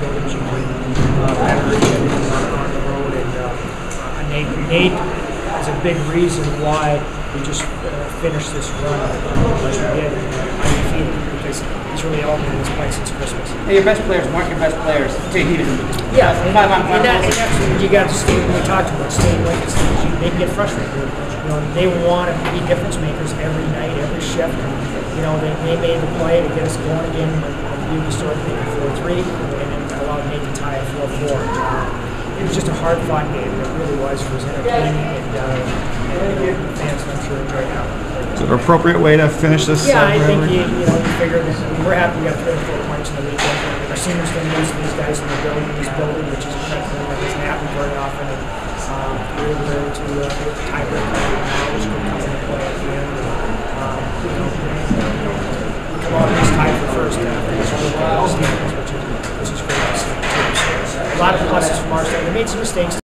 buildings you can uh, better it on the road. And uh, uh, Nate, Nate is a big reason why we just uh, finished this run, uh, which we did, uh, undefeated, because he's really elevated this place since Christmas. Hey, your best players weren't your best players. Yeah, and, five and, that, and that's what you got to stay. We talked about staying this. thing. They can get frustrated. You know, they want to be difference makers every night, every shift. And, you know, they, they made the play to get us going again. when We making four three, and then Nate to tie at four four. Uh, it was just a hard fought game. It really was. It was entertaining, and, uh, and fans, I'm sure, enjoyed it. Is it an appropriate way to finish this? Yeah, uh, I think you, you know, you figure that we're happy we got three or four points in the weekend. Our seniors going to lose to these guys in the building, this building, which is something that doesn't happen very often. And, um, we're able to uh, the tiebreaker which could come into play at the end. Um, you know, and, uh, you know, we come out of this tie for first after lot of pluses from our side. We made some mistakes.